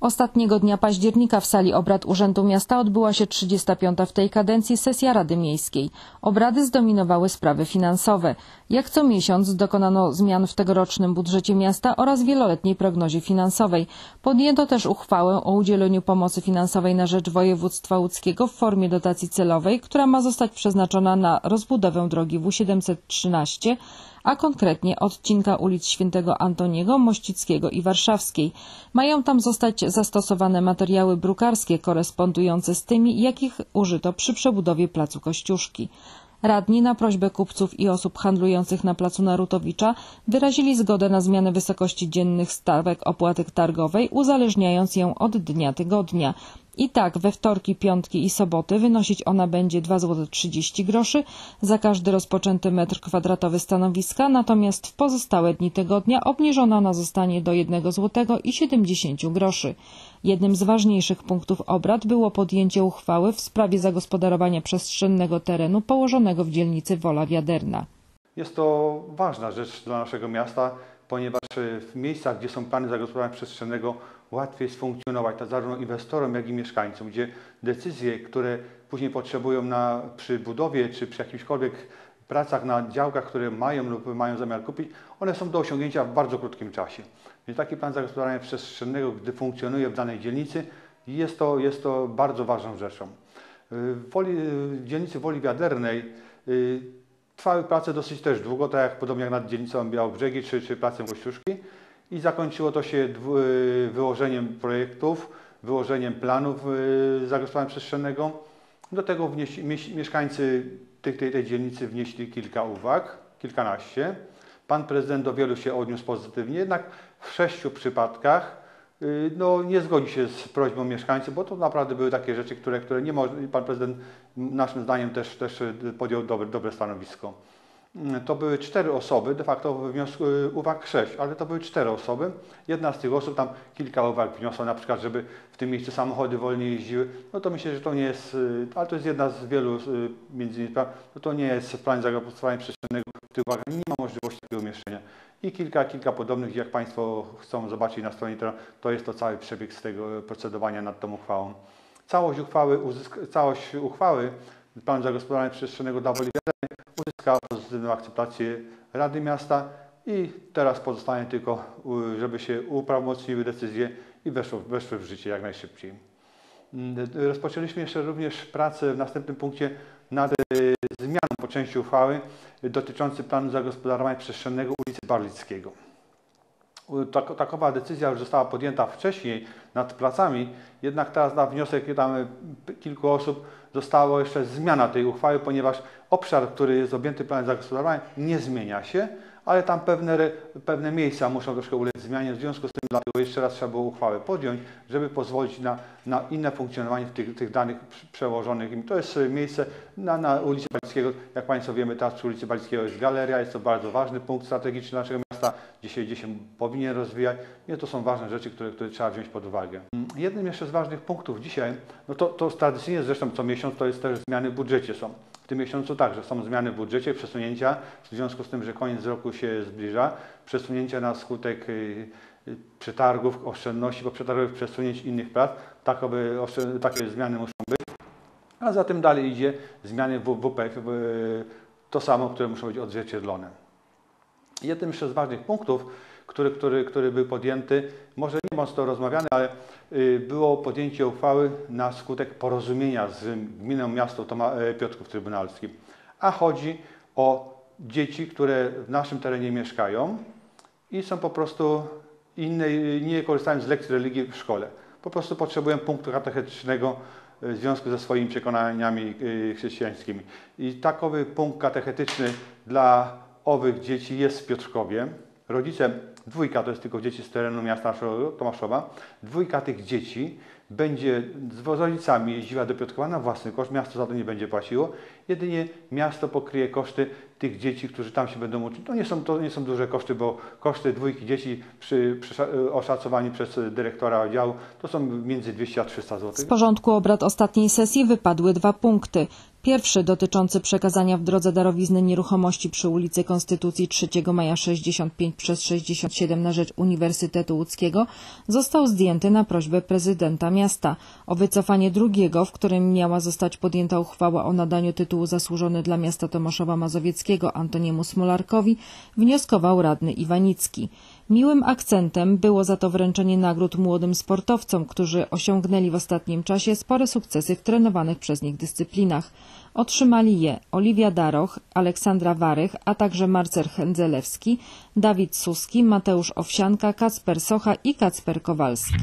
Ostatniego dnia października w sali obrad Urzędu Miasta odbyła się 35. w tej kadencji sesja Rady Miejskiej. Obrady zdominowały sprawy finansowe. Jak co miesiąc dokonano zmian w tegorocznym budżecie miasta oraz wieloletniej prognozie finansowej. Podjęto też uchwałę o udzieleniu pomocy finansowej na rzecz województwa łódzkiego w formie dotacji celowej, która ma zostać przeznaczona na rozbudowę drogi W713, a konkretnie odcinka ulic Świętego Antoniego, Mościckiego i Warszawskiej. Mają tam zostać zastosowane materiały brukarskie korespondujące z tymi, jakich użyto przy przebudowie placu Kościuszki. Radni na prośbę kupców i osób handlujących na placu Narutowicza wyrazili zgodę na zmianę wysokości dziennych stawek opłaty targowej, uzależniając ją od dnia tygodnia. I tak we wtorki, piątki i soboty wynosić ona będzie 2 zł 30 groszy za każdy rozpoczęty metr kwadratowy stanowiska, natomiast w pozostałe dni tygodnia obniżona ona zostanie do 1 zł i 70 groszy. Jednym z ważniejszych punktów obrad było podjęcie uchwały w sprawie zagospodarowania przestrzennego terenu położonego w dzielnicy Wola Wiaderna. Jest to ważna rzecz dla naszego miasta, ponieważ w miejscach, gdzie są plany zagospodarowania przestrzennego, łatwiej jest funkcjonować tak zarówno inwestorom, jak i mieszkańcom, gdzie decyzje, które później potrzebują na, przy budowie czy przy jakimśkolwiek pracach na działkach, które mają lub mają zamiar kupić, one są do osiągnięcia w bardzo krótkim czasie. Więc taki plan zagospodarowania przestrzennego, gdy funkcjonuje w danej dzielnicy, jest to, jest to bardzo ważną rzeczą. W, Woli, w dzielnicy Woli Wiadernej y, trwały prace dosyć też długo, tak jak podobnie jak nad dzielnicą Białobrzegi czy, czy placem Kościuszki i zakończyło to się y, wyłożeniem projektów, wyłożeniem planów y, zagospodarowania przestrzennego. Do tego mieszkańcy tej, tej, tej dzielnicy wnieśli kilka uwag, kilkanaście. Pan prezydent do wielu się odniósł pozytywnie, jednak w sześciu przypadkach y, no, nie zgodzi się z prośbą mieszkańców, bo to naprawdę były takie rzeczy, które, które nie może, pan prezydent naszym zdaniem też, też podjął dobre, dobre stanowisko. To były cztery osoby, de facto wniosł y, uwag sześć, ale to były cztery osoby. Jedna z tych osób tam kilka uwag wniosła, na przykład, żeby w tym miejscu samochody wolniej jeździły. No to myślę, że to nie jest, y, ale to jest jedna z wielu między innymi no to nie jest w planie zagospodarowania przestrzennego, tych uwag nie ma możliwości takiego umieszczenia. I kilka, kilka podobnych, jak Państwo chcą zobaczyć na stronie, to, jest to cały przebieg z tego procedowania nad tą uchwałą. Całość uchwały, całość uchwały planu zagospodarowania przestrzennego dla Woli uzyskała pozytywną akceptację Rady Miasta i teraz pozostaje tylko, żeby się uprawomocniły decyzje i weszło, weszły w życie jak najszybciej. Mm, rozpoczęliśmy jeszcze również pracę w następnym punkcie nad zmianą po części uchwały dotyczącej planu zagospodarowania przestrzennego ulicy Barlickiego. Tak, takowa decyzja już została podjęta wcześniej nad placami, jednak teraz na wniosek tam kilku osób została jeszcze zmiana tej uchwały, ponieważ obszar, który jest objęty planem zagospodarowania nie zmienia się, ale tam pewne, pewne miejsca muszą troszkę ulec zmianie. W związku z tym dlatego jeszcze raz trzeba było uchwałę podjąć, żeby pozwolić na, na inne funkcjonowanie tych, tych danych przełożonych. I to jest miejsce na, na ulicy Balickiego. Jak Państwo wiemy, teraz przy ulicy Balickiego jest galeria. Jest to bardzo ważny punkt strategiczny naszego miasta, gdzie się, gdzie się powinien rozwijać. I to są ważne rzeczy, które, które trzeba wziąć pod uwagę. Jednym jeszcze z ważnych punktów dzisiaj, no to, to tradycyjnie zresztą co miesiąc, to jest też zmiany w budżecie są tym miesiącu także są zmiany w budżecie, przesunięcia, w związku z tym, że koniec roku się zbliża, przesunięcia na skutek y, y, przetargów, oszczędności po przetargowych przesunięć innych prac, tak aby takie zmiany muszą być. A za tym dalej idzie zmiany w WPF, to samo, które muszą być odzwierciedlone. Jednym z ważnych punktów który, który, który był podjęty, może nie mocno rozmawiany, ale y, było podjęcie uchwały na skutek porozumienia z gminą miasto Toma, e, Piotrków Trybunalskim. A chodzi o dzieci, które w naszym terenie mieszkają i są po prostu inne, nie korzystają z lekcji religii w szkole. Po prostu potrzebują punktu katechetycznego w związku ze swoimi przekonaniami y, chrześcijańskimi. I takowy punkt katechetyczny dla owych dzieci jest w Piotrkowie. Rodzice dwójka to jest tylko dzieci z terenu miasta Tomaszowa, dwójka tych dzieci będzie z rodzicami jeździła do Piotrkowa na własny koszt, miasto za to nie będzie płaciło, jedynie miasto pokryje koszty tych dzieci, którzy tam się będą uczyć. To nie są, to nie są duże koszty, bo koszty dwójki dzieci przy, przy oszacowani przez dyrektora oddziału to są między 200 a 300 zł. Z porządku obrad ostatniej sesji wypadły dwa punkty. Pierwszy dotyczący przekazania w drodze darowizny nieruchomości przy ulicy Konstytucji 3 Maja 65 przez 67 na rzecz Uniwersytetu Łódzkiego został zdjęty na prośbę prezydenta miasta. O wycofanie drugiego, w którym miała zostać podjęta uchwała o nadaniu tytułu zasłużony dla miasta Tomaszowa Mazowieckiego Antoniemu Smolarkowi, wnioskował radny Iwanicki. Miłym akcentem było za to wręczenie nagród młodym sportowcom, którzy osiągnęli w ostatnim czasie spore sukcesy w trenowanych przez nich dyscyplinach. Otrzymali je Oliwia Daroch, Aleksandra Warych, a także Marcer Chędzelewski, Dawid Suski, Mateusz Owsianka, Kacper Socha i Kacper Kowalski.